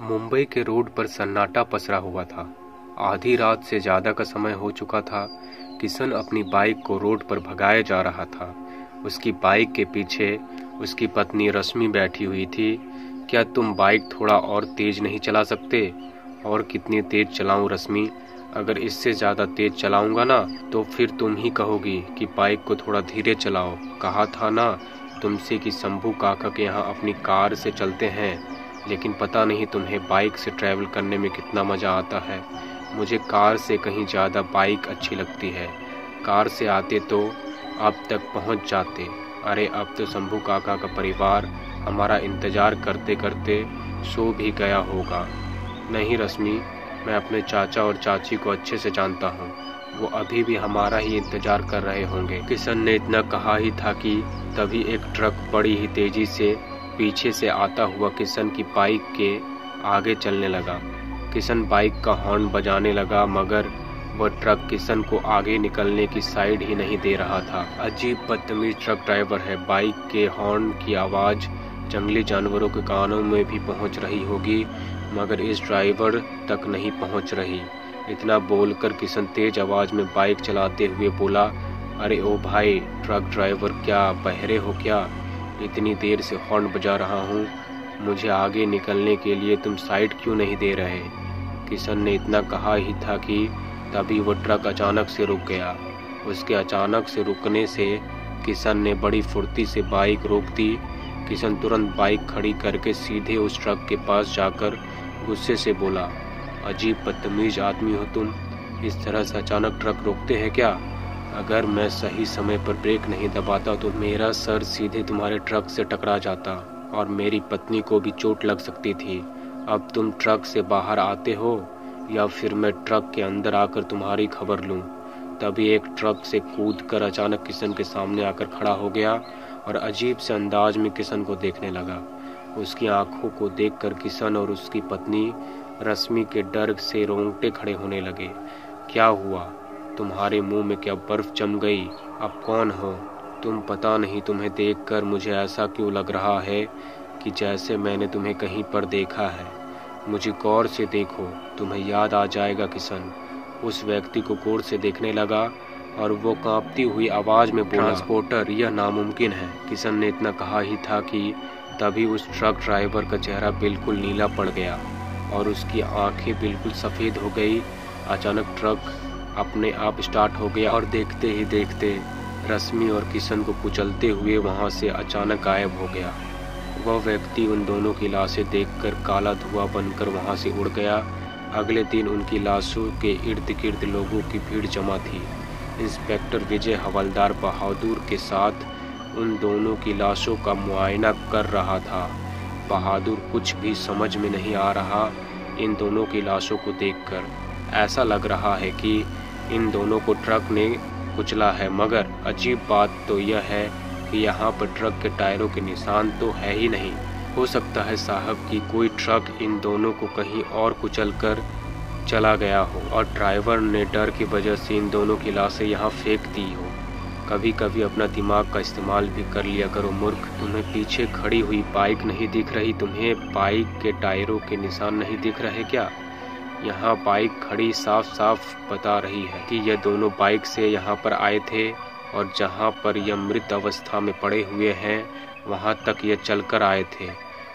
मुंबई के रोड पर सन्नाटा पसरा हुआ था। आधी रात से ज़्यादा का समय हो चुका था किशन अपनी बाइक को रोड पर भगाया जा रहा था। उसकी बाइक के पीछे उसकी पत्नी रश्मि बैठी हुई थी। क्या तुम बाइक थोड़ा और तेज नहीं चला सकते? और कितनी तेज चलाऊं रश्मि? अगर इससे ज़्यादा तेज चलाऊँगा ना तो फिर तुम ही कहोगी कि बाइक को थोड़ा धीरे चलाओ। कहा था ना, तुमसे कि शंभू काका के यहाँ अपनी कार से चलते हैं। लेकिन पता नहीं तुम्हें बाइक से ट्रैवल करने में कितना मज़ा आता है। मुझे कार से कहीं ज़्यादा बाइक अच्छी लगती है। कार से आते तो अब तक पहुँच जाते। अरे अब तो शंभू काका का परिवार हमारा इंतज़ार करते करते सो भी गया होगा। नहीं रश्मि, मैं अपने चाचा और चाची को अच्छे से जानता हूँ। वो अभी भी हमारा ही इंतज़ार कर रहे होंगे। किशन ने इतना कहा ही था कि तभी एक ट्रक बड़ी ही तेज़ी से पीछे से आता हुआ किशन की बाइक के आगे चलने लगा। किशन बाइक का हॉर्न बजाने लगा, मगर वह ट्रक किशन को आगे निकलने की साइड ही नहीं दे रहा था। अजीब बदतमीज ट्रक ड्राइवर है। बाइक के हॉर्न की आवाज़ जंगली जानवरों के कानों में भी पहुँच रही होगी, मगर इस ड्राइवर तक नहीं पहुँच रही। इतना बोलकर किशन तेज आवाज़ में बाइक चलाते हुए बोला, अरे ओ भाई, ट्रक ड्राइवर क्या बहरे हो क्या? इतनी देर से हॉर्न बजा रहा हूँ। मुझे आगे निकलने के लिए तुम साइड क्यों नहीं दे रहे? किशन ने इतना कहा ही था कि तभी वह ट्रक अचानक से रुक गया। उसके अचानक से रुकने से किशन ने बड़ी फुर्ती से बाइक रोक दी। किशन तुरंत बाइक खड़ी करके सीधे उस ट्रक के पास जाकर गुस्से से बोला, अजीब बदतमीज आदमी हो तुम। इस तरह से अचानक ट्रक रोकते हैं क्या? अगर मैं सही समय पर ब्रेक नहीं दबाता तो मेरा सर सीधे तुम्हारे ट्रक से टकरा जाता और मेरी पत्नी को भी चोट लग सकती थी। अब तुम ट्रक से बाहर आते हो या फिर मैं ट्रक के अंदर आकर तुम्हारी खबर लूँ? तभी एक ट्रक से कूद कर अचानक किशन के सामने आकर खड़ा हो गया और अजीब से अंदाज में किशन को देखने लगा। उसकी आँखों को देखकर किशन और उसकी पत्नी रश्मि के डर से रोंगटे खड़े होने लगे। क्या हुआ? तुम्हारे मुँह में क्या बर्फ़ जम गई? अब कौन हो? तुम पता नहीं, तुम्हें देखकर मुझे ऐसा क्यों लग रहा है कि जैसे मैंने तुम्हें कहीं पर देखा है। मुझे गौर से देखो, तुम्हें याद आ जाएगा किशन। उस व्यक्ति को गौर से देखने लगा और वो कांपती हुई आवाज़ में ट्रांसपोर्टर, यह नामुमकिन है। किशन ने इतना कहा ही था कि तभी उस ट्रक ड्राइवर का चेहरा बिल्कुल नीला पड़ गया और उसकी आँखें बिल्कुल सफ़ेद हो गई। अचानक ट्रक अपने आप स्टार्ट हो गया और देखते ही देखते रश्मि और किशन को कुचलते हुए वहाँ से अचानक गायब हो गया। वह व्यक्ति उन दोनों की लाशें देखकर काला धुआँ बनकर वहाँ से उड़ गया। अगले दिन उनकी लाशों के इर्द गिर्द लोगों की भीड़ जमा थी। इंस्पेक्टर विजय हवलदार बहादुर के साथ उन दोनों की लाशों का मुआयना कर रहा था। बहादुर कुछ भी समझ में नहीं आ रहा इन दोनों की लाशों को देखकर। ऐसा लग रहा है कि इन दोनों को ट्रक ने कुचला है, मगर अजीब बात तो यह है कि यहाँ पर ट्रक के टायरों के निशान तो है ही नहीं। हो सकता है साहब कि कोई ट्रक इन दोनों को कहीं और कुचल कर चला गया हो, और ड्राइवर ने डर की वजह से इन दोनों की लाशें यहाँ फेंक दी हो। कभी कभी अपना दिमाग का इस्तेमाल भी कर लिया करो मूर्ख। तुम्हें पीछे खड़ी हुई बाइक नहीं दिख रही, तुम्हें बाइक के टायरों के निशान नहीं दिख रहे क्या? यहाँ बाइक खड़ी साफ़ साफ़ बता रही है कि यह दोनों बाइक से यहाँ पर आए थे और जहाँ पर यह मृत अवस्था में पड़े हुए हैं, वहाँ तक ये चलकर आए थे।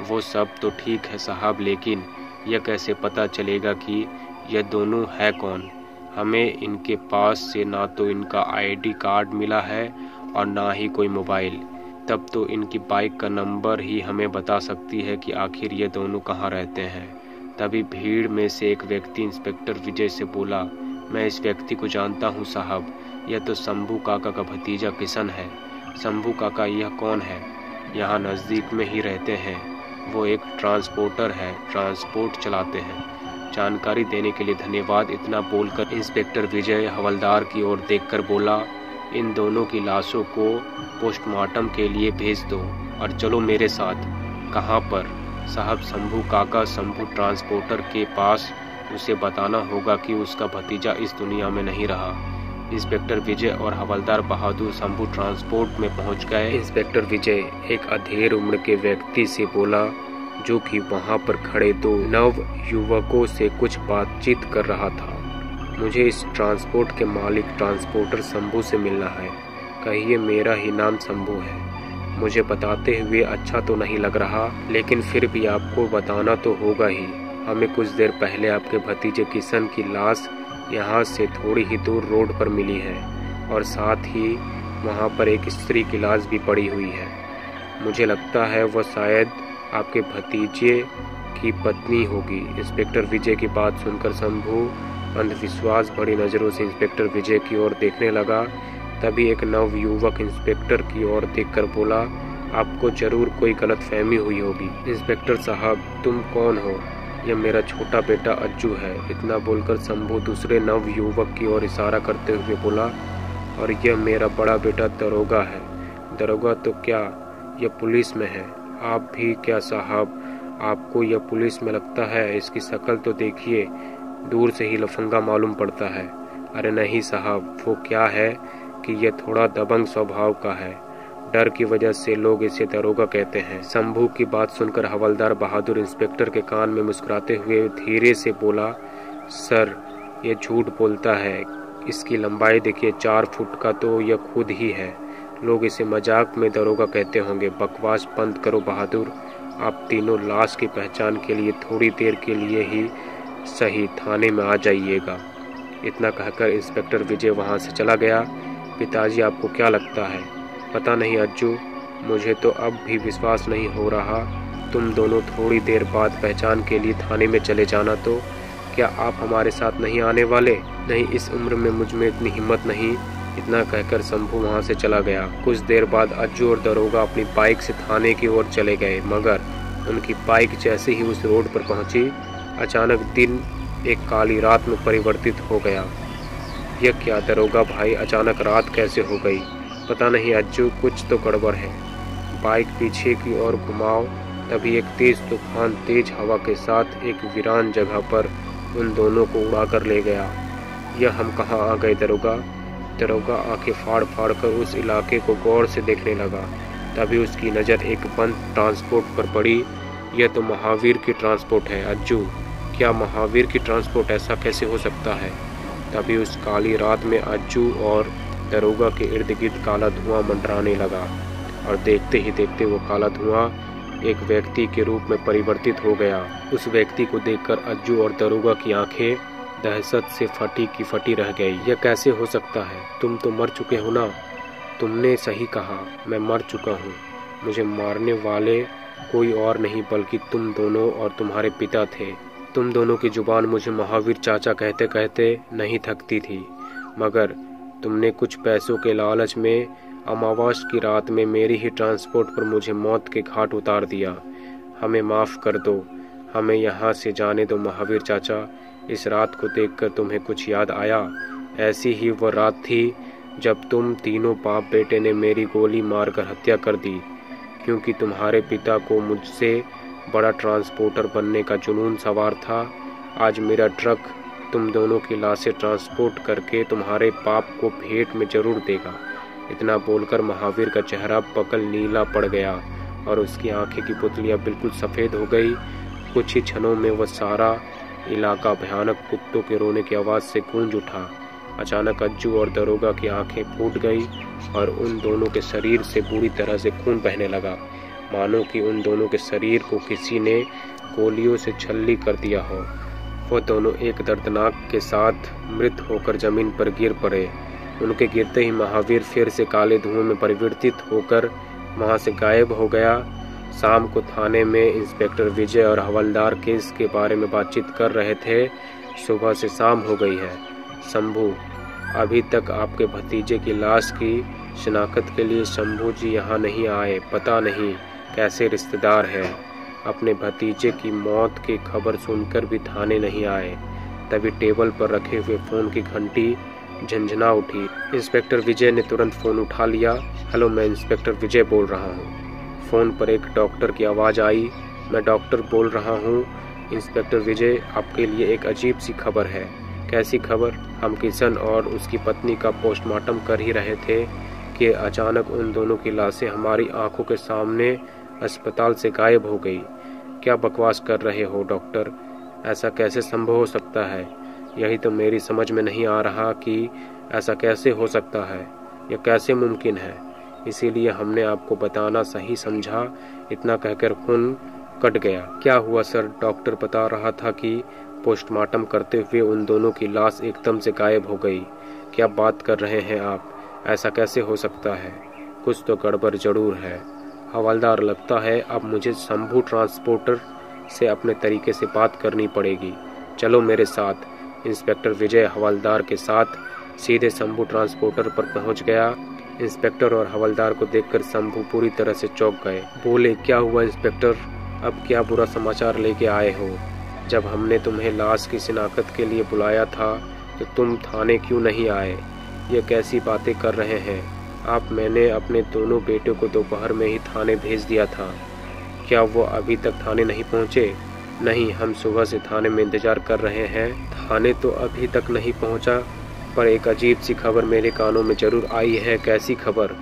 वो सब तो ठीक है साहब, लेकिन यह कैसे पता चलेगा कि यह दोनों है कौन? हमें इनके पास से ना तो इनका आईडी कार्ड मिला है और ना ही कोई मोबाइल। तब तो इनकी बाइक का नंबर ही हमें बता सकती है कि आखिर ये दोनों कहाँ रहते हैं। तभी भीड़ में से एक व्यक्ति इंस्पेक्टर विजय से बोला, मैं इस व्यक्ति को जानता हूँ, साहब। यह तो शंभू काका का भतीजा किशन है। शंभू काका, यह कौन है? यहाँ नज़दीक में ही रहते हैं। वो एक ट्रांसपोर्टर है, ट्रांसपोर्ट चलाते हैं। जानकारी देने के लिए धन्यवाद। इतना बोलकर इंस्पेक्टर विजय हवलदार की ओर देखकर बोला, इन दोनों की लाशों को पोस्टमार्टम के लिए भेज दो और चलो मेरे साथ। कहाँ पर? साहब शंभू काका शंभू ट्रांसपोर्टर के पास उसे बताना होगा कि उसका भतीजा इस दुनिया में नहीं रहा। इंस्पेक्टर विजय और हवलदार बहादुर शंभू ट्रांसपोर्ट में पहुँच गए। इंस्पेक्टर विजय एक अधेर उम्र के व्यक्ति से बोला, जो कि वहाँ पर खड़े दो नव युवकों से कुछ बातचीत कर रहा था। मुझे इस ट्रांसपोर्ट के मालिक ट्रांसपोर्टर शंभू से मिलना है। कहिए, मेरा ही नाम शंभू है। मुझे बताते हुए अच्छा तो नहीं लग रहा, लेकिन फिर भी आपको बताना तो होगा ही। हमें कुछ देर पहले आपके भतीजे किशन की लाश यहाँ से थोड़ी ही दूर रोड पर मिली है, और साथ ही वहाँ पर एक स्त्री की लाश भी पड़ी हुई है। मुझे लगता है वह शायद आपके भतीजे की पत्नी होगी। इंस्पेक्टर विजय की बात सुनकर शंभू अंधविश्वास भरी नज़रों से इंस्पेक्टर विजय की ओर देखने लगा तभी एक नव युवक इंस्पेक्टर की ओर देखकर बोला, आपको ज़रूर कोई गलत फहमी हुई होगी। इंस्पेक्टर साहब, तुम कौन हो? यह मेरा छोटा बेटा अज्जू है। इतना बोलकर शंभू दूसरे नव युवक की ओर इशारा करते हुए बोला, और यह मेरा बड़ा बेटा दरोगा है। दरोगा तो क्या? यह पुलिस में है। आप भी क्या साहब, आपको यह पुलिस में लगता है? इसकी शक्ल तो देखिए, दूर से ही लफंगा मालूम पड़ता है। अरे नहीं साहब, वो क्या है? कि यह थोड़ा दबंग स्वभाव का है। डर की वजह से लोग इसे दरोगा कहते हैं। शंभू की बात सुनकर हवलदार बहादुर इंस्पेक्टर के कान में मुस्कुराते हुए धीरे से बोला, सर यह झूठ बोलता है। इसकी लंबाई देखिए, चार फुट का तो यह खुद ही है। लोग इसे मज़ाक में दरोगा कहते होंगे। बकवास बंद करो बहादुर। आप तीनों लाश की पहचान के लिए थोड़ी देर के लिए ही सही थाने में आ जाइएगा। इतना कहकर इंस्पेक्टर विजय वहाँ से चला गया। पिताजी, आपको क्या लगता है? पता नहीं अज्जू, मुझे तो अब भी विश्वास नहीं हो रहा। तुम दोनों थोड़ी देर बाद पहचान के लिए थाने में चले जाना तो क्या आप हमारे साथ नहीं आने वाले? नहीं, इस उम्र में मुझमें इतनी हिम्मत नहीं। इतना कहकर शंभू वहाँ से चला गया। कुछ देर बाद अज्जू और दरोगा अपनी बाइक से थाने की ओर चले गए, मगर उनकी बाइक जैसे ही उस रोड पर पहुँची, अचानक दिन एक काली रात में परिवर्तित हो गया। यह क्या दरोगा भाई? अचानक रात कैसे हो गई? पता नहीं अज्जू कुछ तो गड़बड़ है। बाइक पीछे की ओर घुमाओ, तभी एक तेज तूफ़ान तेज हवा के साथ एक वीरान जगह पर उन दोनों को उड़ाकर ले गया। यह हम कहाँ आ गए दरोगा? दरोगा आँखें फाड़ फाड़ कर उस इलाके को गौर से देखने लगा। तभी उसकी नज़र एक बंद ट्रांसपोर्ट पर पड़ी। यह तो महावीर की ट्रांसपोर्ट है, अज्जू। क्या महावीर की ट्रांसपोर्ट ऐसा कैसे हो सकता है? तभी उस काली रात में अज्जू और दरोगा के इर्द गिर्द काला धुआँ मंडराने लगा और देखते ही देखते वो काला धुआँ एक व्यक्ति के रूप में परिवर्तित हो गया। उस व्यक्ति को देखकर अज्जू और दरोगा की आँखें दहशत से फटी की फटी रह गई। यह कैसे हो सकता है? तुम तो मर चुके हो ना? तुमने सही कहा, मैं मर चुका हूँ। मुझे मारने वाले कोई और नहीं, बल्कि तुम दोनों और तुम्हारे पिता थे। तुम दोनों की ज़ुबान मुझे महावीर चाचा कहते कहते नहीं थकती थी। मगर तुमने कुछ पैसों के लालच में, अमावास की रात में मेरी ही ट्रांसपोर्ट पर मुझे मौत के घाट उतार दिया। हमें माफ़ कर दो। हमें यहाँ से जाने दो महावीर चाचा। इस रात को देखकर तुम्हें कुछ याद आया। ऐसी ही वो रात थी जब तुम तीनों बाप बेटे ने मेरी गोली मारकर हत्या कर दी। क्योंकि तुम्हारे पिता को मुझसे बड़ा ट्रांसपोर्टर बनने का जुनून सवार था। आज मेरा ट्रक तुम दोनों की लाशें ट्रांसपोर्ट करके तुम्हारे पाप को भेंट में ज़रूर देगा। इतना बोलकर महावीर का चेहरा पकल नीला पड़ गया और उसकी आँखें की पुतलियाँ बिल्कुल सफ़ेद हो गई। कुछ ही क्षणों में वह सारा इलाका भयानक कुत्तों के रोने की आवाज़ से गूंज उठा। अचानक अज्जू और दरोगा की आँखें फूट गई और उन दोनों के शरीर से बुरी तरह से खून बहने लगा। मानो कि उन दोनों के शरीर को किसी ने गोलियों से छल्ली कर दिया हो। वो दोनों एक दर्दनाक के साथ मृत होकर ज़मीन पर गिर पड़े। उनके गिरते ही महावीर फिर से काले धुएँ में परिवर्तित होकर वहाँ से गायब हो गया। शाम को थाने में इंस्पेक्टर विजय और हवलदार केस के बारे में बातचीत कर रहे थे। सुबह से शाम हो गई है। शंभू, अभी तक आपके भतीजे की लाश की शिनाख्त के लिए शंभू जी यहाँ नहीं आए, पता नहीं। कैसे रिश्तेदार हैं। अपने भतीजे की मौत की खबर सुनकर भी थाने नहीं आए। तभी टेबल पर रखे हुए फ़ोन की घंटी झंझना उठी। इंस्पेक्टर विजय ने तुरंत फ़ोन उठा लिया। हेलो, मैं इंस्पेक्टर विजय बोल रहा हूँ। फ़ोन पर एक डॉक्टर की आवाज़ आई। मैं डॉक्टर बोल रहा हूँ। इंस्पेक्टर विजय, आपके लिए एक अजीब सी खबर है। कैसी खबर? हम किशन और उसकी पत्नी का पोस्टमार्टम कर ही रहे थे कि अचानक उन दोनों की लाशें हमारी आँखों के सामने अस्पताल से गायब हो गई। क्या बकवास कर रहे हो, डॉक्टर? ऐसा कैसे संभव हो सकता है? यही तो मेरी समझ में नहीं आ रहा कि ऐसा कैसे हो सकता है यह कैसे मुमकिन है। इसीलिए हमने आपको बताना सही समझा, इतना कहकर खून कट गया। क्या हुआ, सर? डॉक्टर बता रहा था कि पोस्टमार्टम करते हुए उन दोनों की लाश एकदम से गायब हो गई। क्या बात कर रहे हैं आप? ऐसा कैसे हो सकता है? कुछ तो गड़बड़ ज़रूर है। हवलदार लगता है, अब मुझे शंभू ट्रांसपोर्टर से अपने तरीके से बात करनी पड़ेगी। चलो मेरे साथ। इंस्पेक्टर विजय हवलदार के साथ सीधे शंभू ट्रांसपोर्टर पर पहुँच गया। इंस्पेक्टर और हवलदार को देखकर शंभू पूरी तरह से चौंक गए। बोले, क्या हुआ इंस्पेक्टर? अब क्या बुरा समाचार लेके आए हो? जब हमने तुम्हें लाश की शिनाख्त के लिए बुलाया था तो तुम थाने क्यों नहीं आए? ये कैसी बातें कर रहे हैं? आप मैंने अपने दोनों बेटों को दोपहर में ही थाने भेज दिया था। क्या वो अभी तक थाने नहीं पहुँचे? नहीं, हम सुबह से थाने में इंतज़ार कर रहे हैं। थाने तो अभी तक नहीं पहुँचा, पर एक अजीब सी खबर मेरे कानों में ज़रूर आई है। कैसी खबर?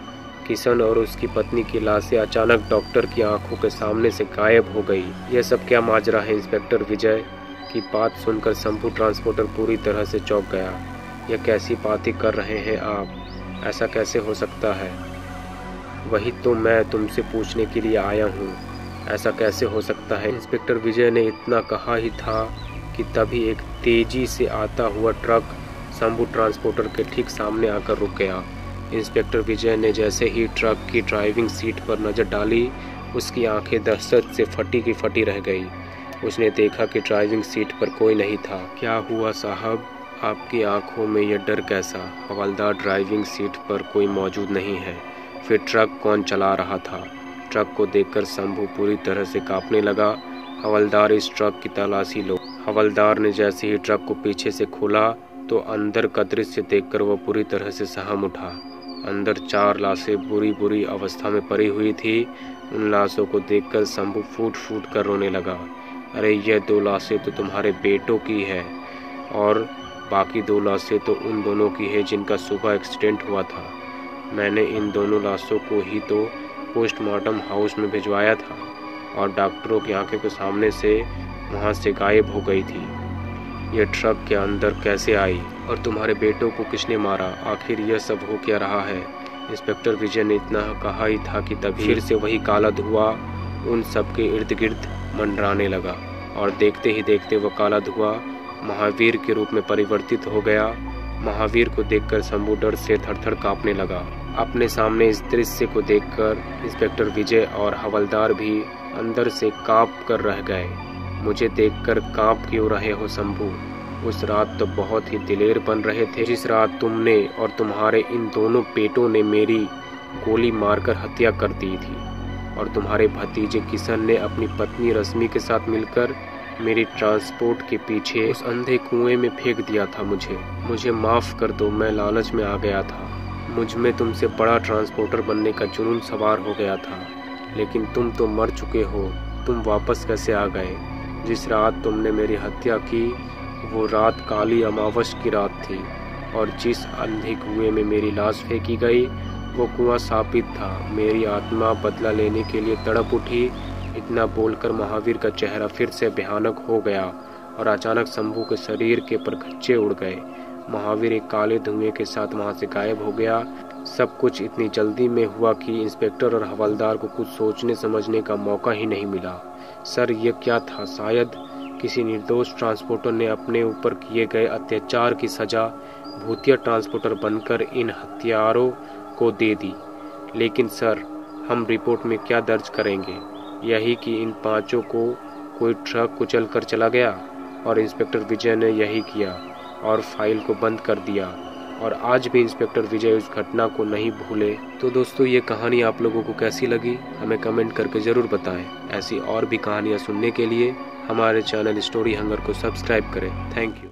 किशन और उसकी पत्नी की लाशें अचानक डॉक्टर की आँखों के सामने से गायब हो गई। यह सब क्या माजरा है, इंस्पेक्टर विजय? की बात सुनकर शंभू ट्रांसपोर्टर पूरी तरह से चौंक गया। यह कैसी बातें कर रहे हैं आप? ऐसा कैसे हो सकता है? वही तो मैं तुमसे पूछने के लिए आया हूँ। ऐसा कैसे हो सकता है? इंस्पेक्टर विजय ने इतना कहा ही था कि तभी एक तेज़ी से आता हुआ ट्रक शंभू ट्रांसपोर्टर के ठीक सामने आकर रुक गया। इंस्पेक्टर विजय ने जैसे ही ट्रक की ड्राइविंग सीट पर नज़र डाली, उसकी आँखें दहशत से फटी की फटी रह गई। उसने देखा कि ड्राइविंग सीट पर कोई नहीं था। क्या हुआ साहब? आपकी आँखों में यह डर कैसा? हवलदार ड्राइविंग सीट पर कोई मौजूद नहीं है। फिर ट्रक कौन चला रहा था? ट्रक को देखकर शंभू पूरी तरह से कांपने लगा। हवलदार इस ट्रक की तलाशी लो। हवलदार ने जैसे ही ट्रक को पीछे से खोला तो अंदर का दृश्य देखकर वह पूरी तरह से सहम उठा। अंदर चार लाशें बुरी बुरी अवस्था में पड़ी हुई थी। उन लाशों को देखकर शंभू फूट फूट कर रोने लगा। अरे यह दो लाशें तो तुम्हारे बेटों की है। और बाकी दो लाशें तो उन दोनों की है जिनका सुबह एक्सीडेंट हुआ था। मैंने इन दोनों लाशों को ही तो पोस्टमार्टम हाउस में भिजवाया था और डॉक्टरों की आँखें के सामने से वहाँ से गायब हो गई थी। यह ट्रक के अंदर कैसे आई और तुम्हारे बेटों को किसने मारा? आखिर यह सब हो क्या रहा है? इंस्पेक्टर विजय ने इतना कहा ही था कि तभी फिर से वही काला धुआँ उन सब के इर्द गिर्द मंडराने लगा और देखते ही देखते वह काला धुआँ महावीर के रूप में परिवर्तित हो गया। महावीर को देखकर शंभू डर से थर थर कांपने लगा। अपने सामने इस दृश्य को देखकर इंस्पेक्टर विजय और हवलदार भी अंदर से काँप कर रह गए। मुझे देखकर काँप क्यों रहे हो शंभू? उस रात तो बहुत ही दिलेर बन रहे थे। जिस रात तुमने और तुम्हारे इन दोनों पेटों ने मेरी गोली मारकर हत्या कर दी थी और तुम्हारे भतीजे किशन ने अपनी पत्नी रश्मि के साथ मिलकर मेरी ट्रांसपोर्ट के पीछे उस अंधे कुएँ में फेंक दिया था मुझे। मुझे माफ़ कर दो, मैं लालच में आ गया था। मुझमें तुमसे बड़ा ट्रांसपोर्टर बनने का जुनून सवार हो गया था। लेकिन तुम तो मर चुके हो। तुम वापस कैसे आ गए? जिस रात तुमने मेरी हत्या की, वो रात काली अमावस की रात थी। और जिस अंधे कुएँ में मेरी लाश फेंकी गई, वो कुआँ साबित था। मेरी आत्मा बदला लेने के लिए तड़प उठी इतना बोलकर महावीर का चेहरा फिर से भयानक हो गया और अचानक शंभू के शरीर के परखच्चे उड़ गए। महावीर एक काले धुएँ के साथ वहाँ से गायब हो गया। सब कुछ इतनी जल्दी में हुआ कि इंस्पेक्टर और हवलदार को कुछ सोचने समझने का मौका ही नहीं मिला। सर यह क्या था? शायद किसी निर्दोष ट्रांसपोर्टर ने अपने ऊपर किए गए अत्याचार की सजा भूतिया ट्रांसपोर्टर बनकर इन हथियारों को दे दी। लेकिन सर, हम रिपोर्ट में क्या दर्ज करेंगे? यही कि इन पाँचों को कोई ट्रक कुचल कर चला गया और इंस्पेक्टर विजय ने यही किया और फ़ाइल को बंद कर दिया। और आज भी इंस्पेक्टर विजय उस घटना को नहीं भूले। तो दोस्तों, ये कहानी आप लोगों को कैसी लगी? हमें कमेंट करके ज़रूर बताएँ। ऐसी और भी कहानियाँ सुनने के लिए हमारे चैनल स्टोरी हंगर को सब्सक्राइब करें। Thank you.